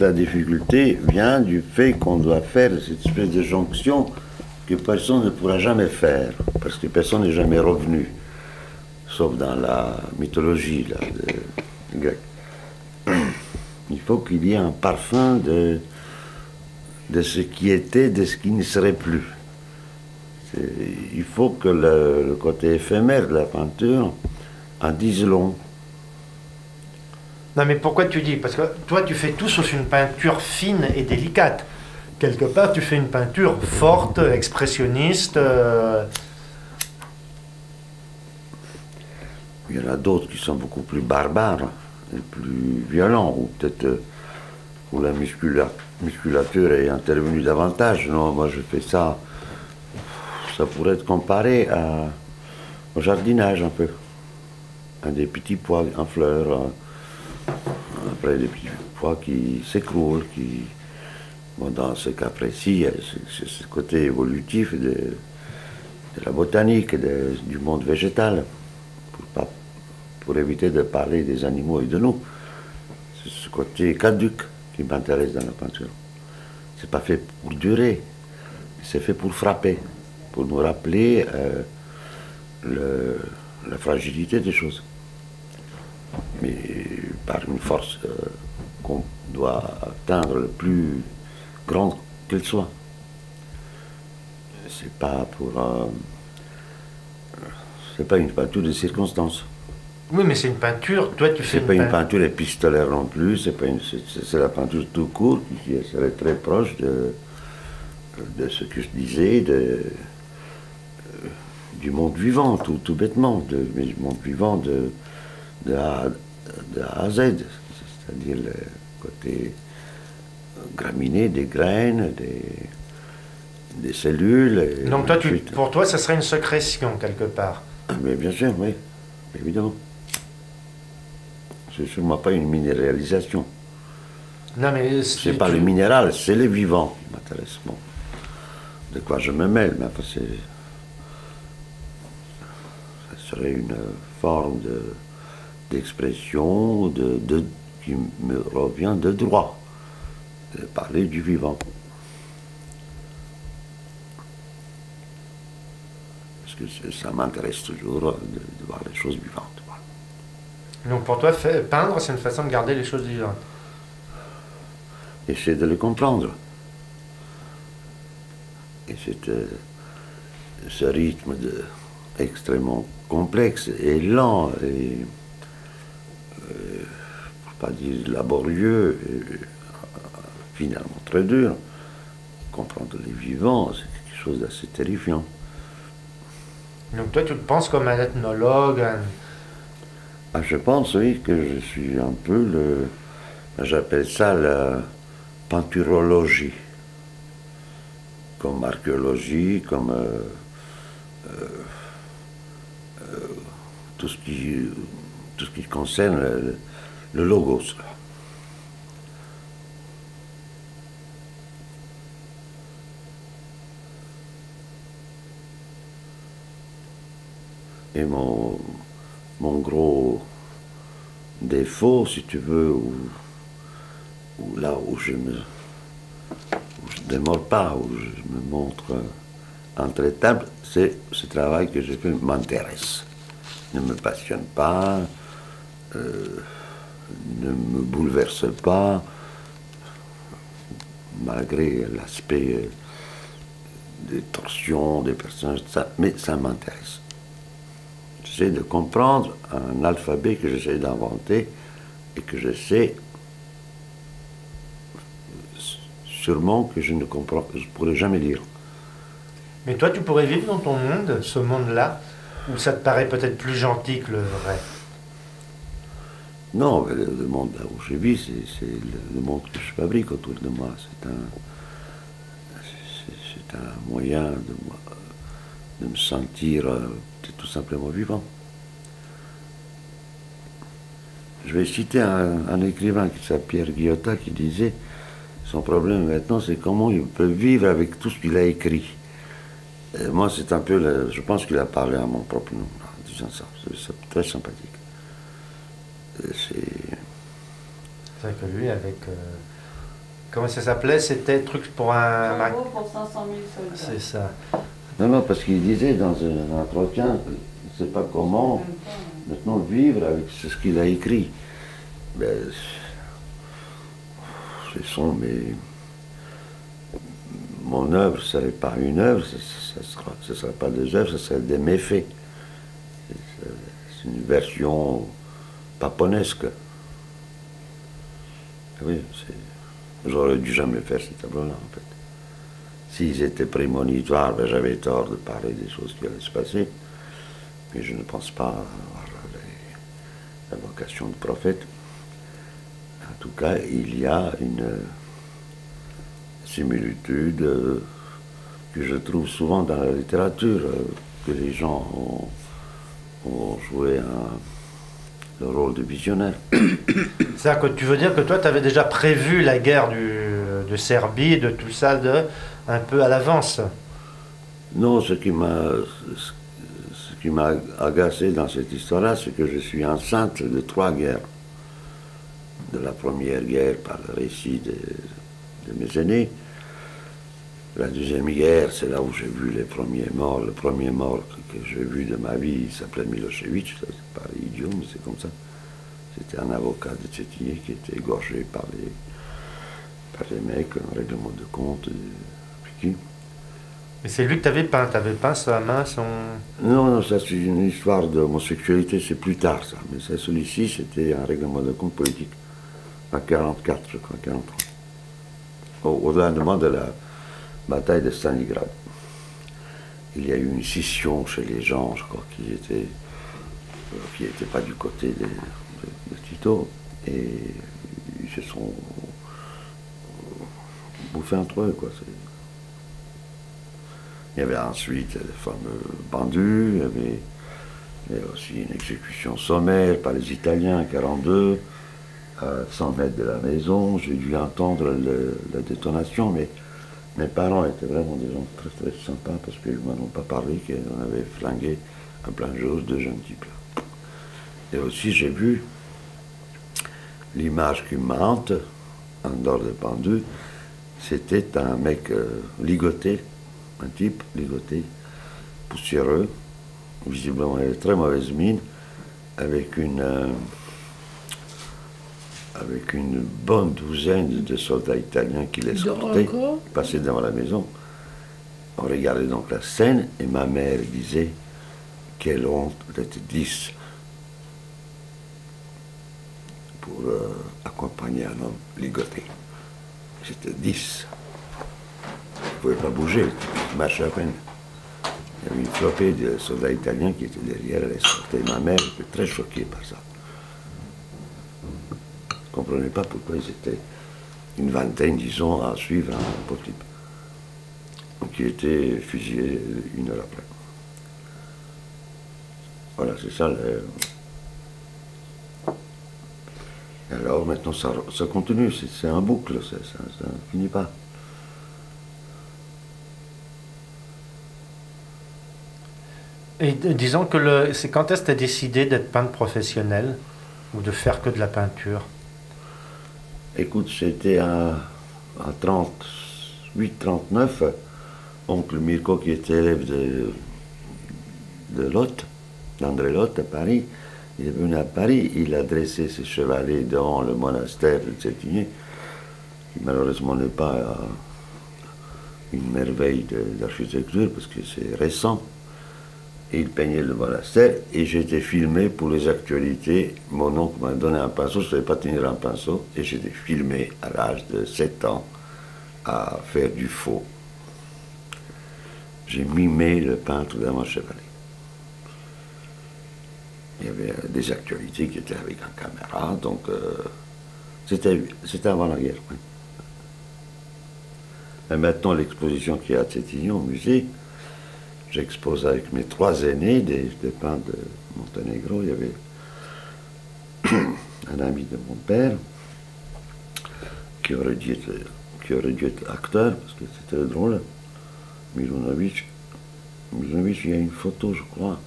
la difficulté vient du fait qu'on doit faire cette espèce de jonction que personne ne pourra jamais faire, parce que personne n'est jamais revenu, sauf dans la mythologie grecque. Il faut qu'il y ait un parfum de, de ce qui était, de ce qui ne serait plus. Il faut que le, le côté éphémère de la peinture en dise long. Non, mais pourquoi tu dis? Parce que toi, tu fais tout sauf une peinture fine et délicate. Quelque part, tu fais une peinture forte, expressionniste. euh, Il y en a d'autres qui sont beaucoup plus barbares et plus violents, ou peut-être euh, où la muscula- musculature est intervenue davantage. Non, moi je fais ça. Ça pourrait être comparé à- au jardinage un peu. À des petits pois en fleurs, euh, après des petits pois qui s'écroulent, qui. Dans ce cas précis, a ce, côté évolutif de, la botanique, de- du monde végétal pour, éviter de parler des animaux et de nous. C'est ce côté caduc qui m'intéresse dans la peinture. C'est pas fait pour durer, c'est fait pour frapper, pour nous rappeler euh, la fragilité des choses. Mais par une force euh, qu'on doit atteindre le plus grande qu'elle soit. C'est pas pour. euh, c'est pas une peinture de circonstance. Oui, mais c'est une peinture. Toi, tu fais C'est pas une pein- peinture épistolaire non plus, c'est pas une- c'est- la peinture tout court qui serait très proche de, de ce que je disais, de, euh, du monde vivant, tout, tout bêtement, de, mais du monde vivant de, de, A, de A à Z, c'est-à-dire le côté graminé des graines, des, des cellules. et Donc, toi, tu, pour toi, ça serait une sécrétion, quelque part. Mais bien sûr, oui, évidemment. C'est sûrement pas une minéralisation. Non, mais C'est pas le minéral, c'est le vivant qui m'intéresse. Bon. De quoi je me mêle, mais enfin, c'est. Ça serait une forme de, d'expression de, de- qui me revient de droit, de parler du vivant. Parce que ça m'intéresse toujours de, de voir les choses vivantes. voilà. Donc, pour toi, peindre, c'est une façon de garder les choses vivantes. essayer de le comprendre. Et c'est euh, ce rythme de, extrêmement complexe et lent et, pas dire laborieux, et, finalement très dur. Comprendre les vivants, c'est quelque chose d'assez terrifiant. Donc, toi, tu te penses comme un ethnologue, un- Ah, je pense, oui, que je suis un peu le. J'appelle ça la peinturologie. Comme archéologie, comme. euh, euh, euh, tout, ce qui, tout ce qui concerne le, logos. Et mon, mon gros défaut, si tu veux, ou, là où je où ne démords pas, où je me montre intraitable, c'est ce travail que je fais m'intéresse. Ne me passionne pas, euh, ne me bouleverse pas, malgré l'aspect euh, des torsions, des personnages, mais ça m'intéresse. J'essaie de comprendre un alphabet que j'essaie d'inventer et que je sais sûrement que je ne comprends, je pourrais jamais lire. Mais toi, tu pourrais vivre dans ton monde, ce monde-là, où ça te paraît peut-être plus gentil que le vrai. Non, le, monde là où je vis, c'est le, monde que je fabrique autour de moi. C'est un, un moyen de, me sentir euh, tout simplement vivant. Je vais citer un, écrivain qui s'appelle Pierre Guillotat qui disait son problème maintenant, c'est comment il peut vivre avec tout ce qu'il a écrit. Moi, c'est un peu, je pense qu'il a parlé à mon propre nom en disant ça. C'est très sympathique. C'est vrai que lui, avec euh, Comment ça s'appelait? C'était truc pour un. Bravo pour 500 000 soldats. C'est ça. Non, non, parce qu'il disait dans un entretien, je ne sais pas comment, hein. maintenant vivre avec ce qu'il a écrit. Ben, c'est son, mais mon œuvre ne serait pas une œuvre, ce ne sera, ce serait pas des œuvres, ce serait des méfaits. C'est c'est une version paponesque. Oui, c'est- j'aurais dû jamais faire ces tableaux-là, en fait. S'ils étaient prémonitoires, ben, j'avais tort de parler des choses qui allaient se passer. Mais je ne pense pas avoir la vocation de prophète. En tout cas, il y a une similitude euh, que je trouve souvent dans la littérature, euh, que les gens ont, ont joué un- le rôle de visionnaire. C'est-à-dire que tu veux dire que toi, tu avais déjà prévu la guerre du, de Serbie, de tout ça, de, un peu à l'avance. Non, ce qui m'a ce qui m'a agacé dans cette histoire-là, c'est que je suis enceinte de trois guerres. De la première guerre par le récit de, de mes aînés. La deuxième guerre, c'est là où j'ai vu les premiers morts. Le premier mort que, j'ai vu de ma vie, il s'appelait Milosevic. Ça, C'est pas idiot, mais c'est comme ça. C'était un avocat de Tchétchenie qui était égorgé par les, par les mecs, un règlement de compte. euh, qui Mais c'est lui que tu avais peint. Tu avais peint sa main, son. Non, non, ça c'est une histoire d'homosexualité, c'est plus tard ça. Mais ça, celui-ci, c'était un règlement de compte politique. En 44, je crois, 43. Au, au lendemain de la bataille de Stalingrad. Il y a eu une scission chez les gens, je crois, euh, qui n'étaient pas du côté des- de, Tito. Et ils se sont bouffés entre eux, quoi. Il y avait ensuite le fameux pendu, il y avait, aussi une exécution sommaire par les Italiens en 42, à 100 mètres de la maison. J'ai dû entendre la détonation, mais mes parents étaient vraiment des gens très très sympas parce qu'ils m'en ont pas parlé qu'on avait flingué à plein jour deux jeunes types. Et aussi j'ai vu l'image qui me hante, en dehors de pendu, c'était un mec euh, ligoté, un type ligoté, poussiéreux, visiblement il avait très mauvaise mine, avec une, euh, avec une bonne douzaine de soldats italiens qui l'escortaient, passaient devant la maison. On regardait donc la scène et ma mère disait quelle honte d'être 10 pour euh, accompagner un homme ligoté. C'était 10. Il ne pouvait pas bouger, marchait à peine. Il y avait une flopée de soldats italiens qui étaient derrière, elle escortait ma mère, était très choquée par ça. Comprenais pas pourquoi ils étaient une vingtaine, disons, à suivre un pauvre type. Il était fusillé une heure après. Voilà, c'est ça. Alors maintenant, ça, ça continue, c'est un boucle, ça ne finit pas. Et disons que c'est quand est-ce que tu as décidé d'être peintre professionnel ou de faire que de la peinture? Écoute, c'était à, à 38-39, oncle Mirko, qui était élève de, de Lotte, d'André Lotte à Paris, il est venu à Paris, il a dressé ses chevalets devant le monastère de Tchétigny, qui malheureusement n'est pas euh, une merveille d'architecture, parce que c'est récent. Il peignait le monastère, et j'étais filmé pour les actualités. Mon oncle m'a donné un pinceau, je ne savais pas tenir un pinceau, et j'étais filmé à l'âge de 7 ans à faire du faux. J'ai mimé le peintre dans mon chevalet. Il y avait euh, des actualités qui étaient avec un caméra, donc euh, c'était avant la guerre. Et maintenant, l'exposition qui est à Tétigny au musée, j'expose avec mes trois aînés, des, peintres de Monténégro. Il y avait un ami de mon père qui aurait dû être, qui aurait dû être acteur, parce que c'était drôle. Milunovic. Milunovic, il y a une photo, je crois,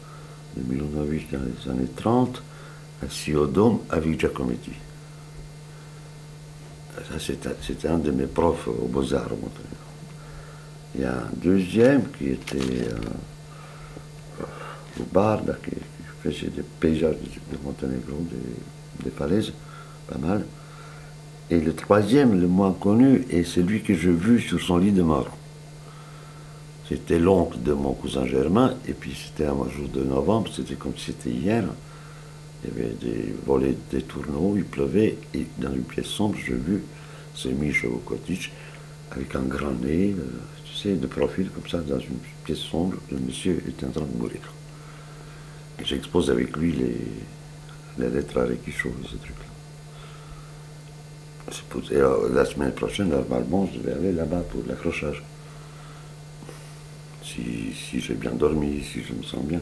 de Milunovic dans les années 30, assis au dôme avec Giacometti. C'était un de mes profs aux Beaux-Arts Il y a un deuxième qui était euh, au bar, qui, faisait des paysages de, Monténégro, des, des, falaises, pas mal. Et le troisième, le moins connu, est celui que j'ai vu sur son lit de mort. C'était l'oncle de mon cousin Germain, et puis c'était un jour de novembre, c'était comme si c'était hier. Il y avait des volets, des tourneaux, il pleuvait, et dans une pièce sombre, j'ai vu ce Michel Kotich avec un grand nez, euh, tu sais, de profil comme ça, dans une pièce sombre, le monsieur était en train de mourir. Et j'expose avec lui les, les lettres à Requichot, ce truc-là. la semaine prochaine, normalement, je vais aller là-bas pour l'accrochage. Si, si j'ai bien dormi, si je me sens bien.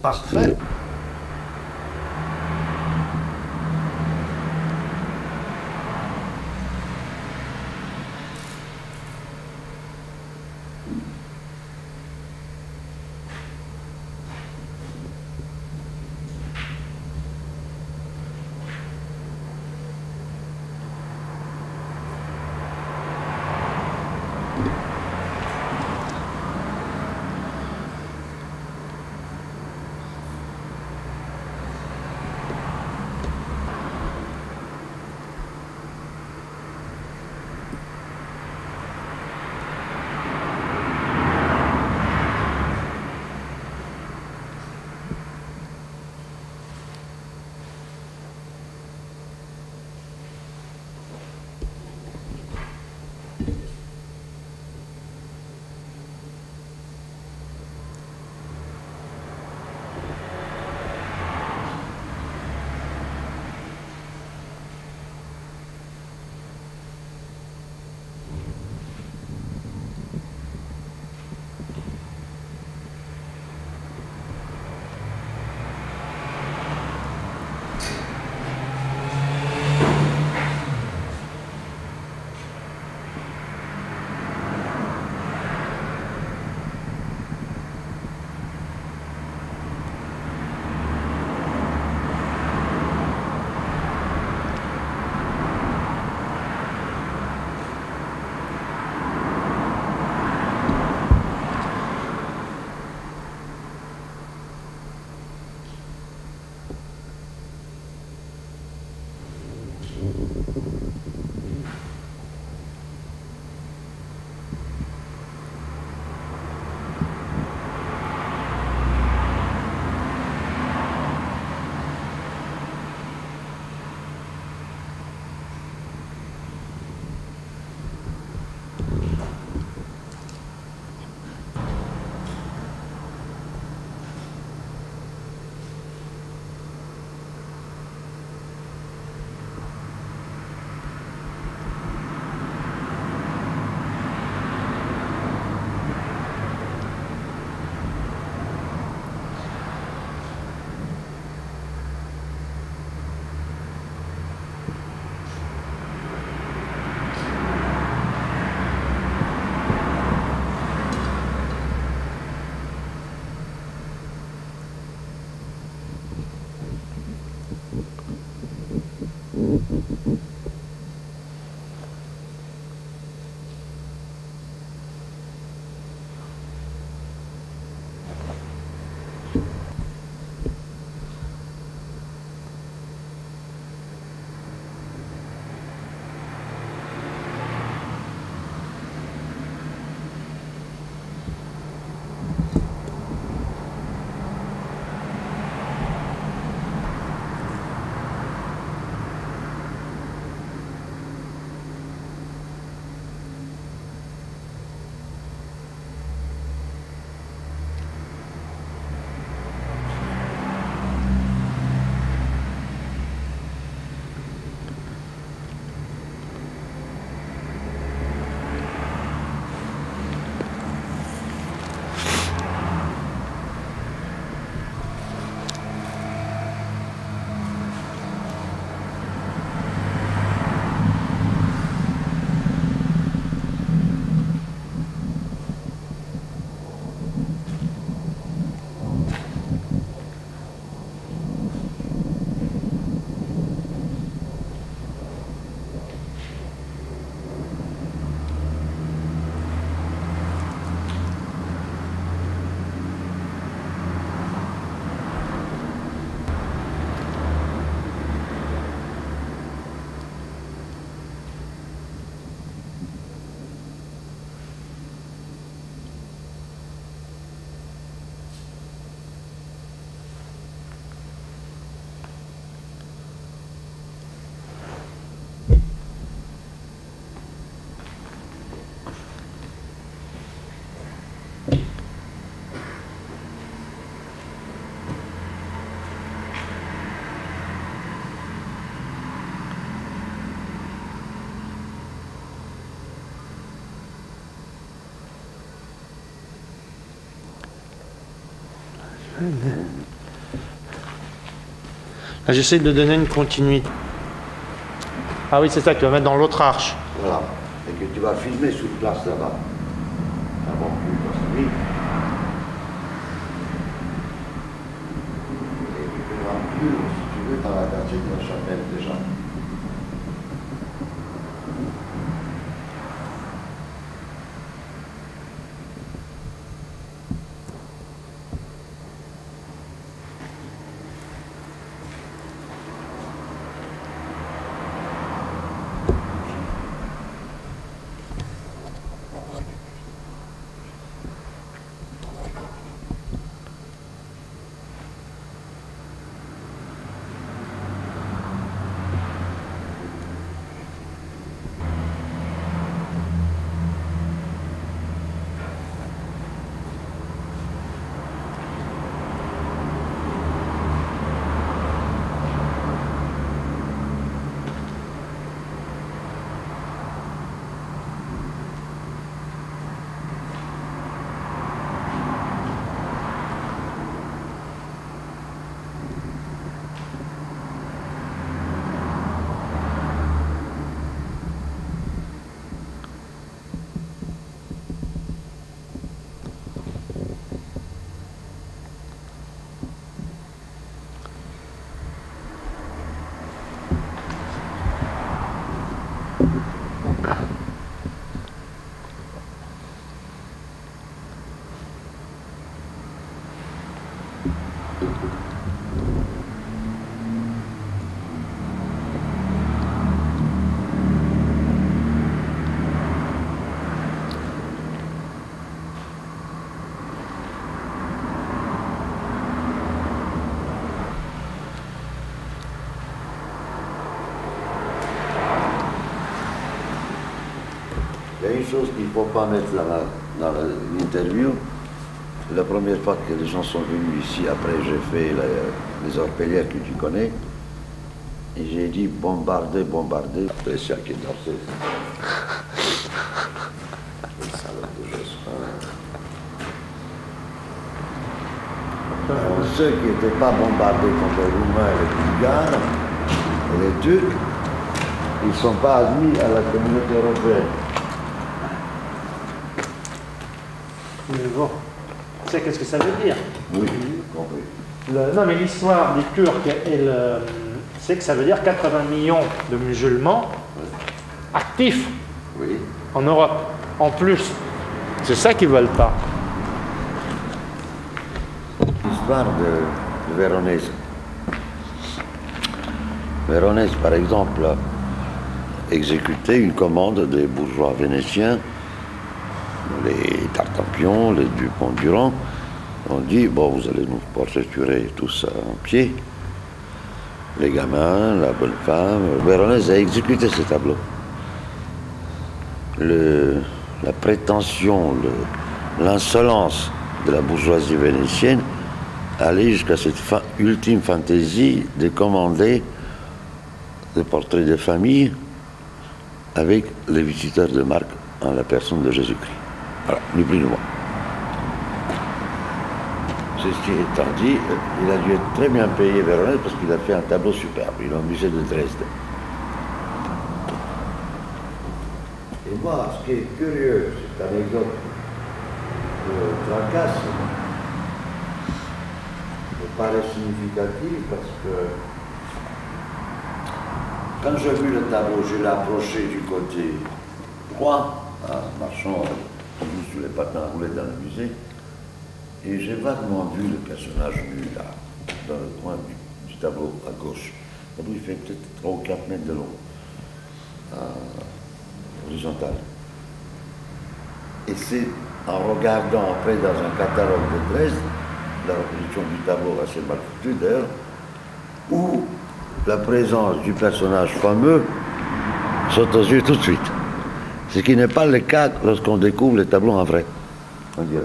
Parfait. Là, J'essaie de donner une continuité. Ah oui, c'est ça tu vas mettre dans l'autre arche. Voilà. Et que tu vas filmer sur place là-bas. Avant que oui. Et tu peux si tu veux, dans la quartier de la chapelle déjà. Une chose qu'il ne faut pas mettre dans dans la- l'interview. La première fois que les gens sont venus ici, après j'ai fait les orpelières que tu connais, et j'ai dit bombarder, bombarder. Ça qui ceux qui n'étaient pas bombardés contre les Roumains et les Bulgares les Turcs, ils ne sont pas admis à la communauté européenne. Bon, tu sais qu'est-ce que ça veut dire Oui, compris. Le- Non, mais l'histoire des Turcs, le- c'est que ça veut dire 80 millions de musulmans actifs Oui. en Europe, en plus. C'est ça qu'ils veulent pas. L'histoire de, de Véronèse. Véronèse, par exemple, a exécuté une commande des bourgeois vénétiens, les Tartampion, les Dupont-Durand. On dit, bon, vous allez nous torturer tous en pied. Les gamins, la bonne femme. Véronèse a exécuté ce tableau. Le- la prétention, le- l'insolence de la bourgeoisie vénitienne allait jusqu'à cette ultime fantaisie de commander des portraits de famille avec les visiteurs de marque en la personne de Jésus-Christ. Voilà, ni plus ni moins. C'est ce qui étant dit, il a dû être très bien payé Véronèse parce qu'il a fait un tableau superbe. Il est au musée de Dresde. Et moi, ce qui est curieux, cette anecdote de tracasse, me paraît significative parce que quand j'ai vu le tableau, je l'ai approché du côté droit, en marchant debout sur les patins roulés dans le musée, et j'ai vaguement vu le personnage nu là, dans le coin du, tableau à gauche. Il fait peut-être 3 ou 4 mètres de long, horizontal. Et c'est en regardant après dans un catalogue de Dresde, la reproduction du tableau assez mal foutue d'ailleurs, où la présence du personnage fameux saute aux yeux tout de suite. Ce qui n'est pas le cas lorsqu'on découvre les tableaux en vrai, on dirait.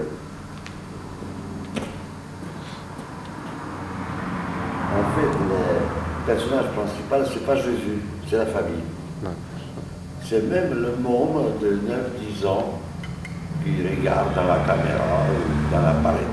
En fait, le personnage principal, c'est pas Jésus, c'est la famille. C'est même le môme de 9-10 ans euh, qui regarde dans la caméra ou dans l'appareil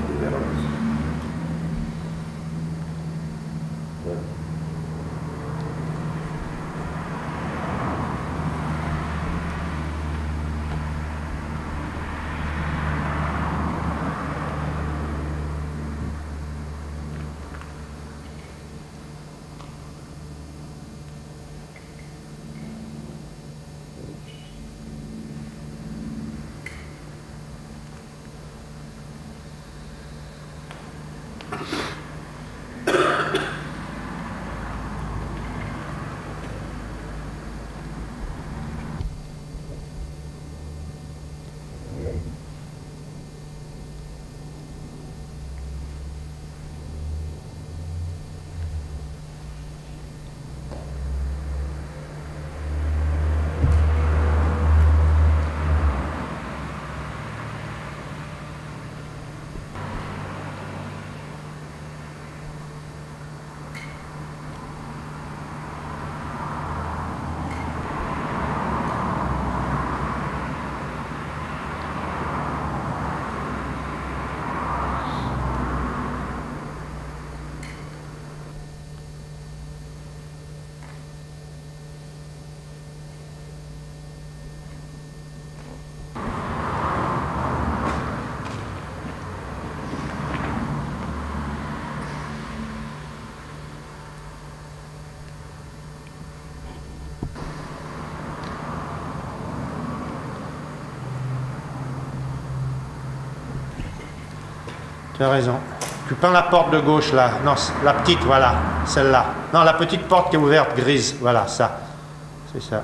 Tu as raison. Tu peins la porte de gauche là. Non, la petite, voilà. Celle-là. Non, la petite porte qui est ouverte, grise. Voilà, ça. C'est ça.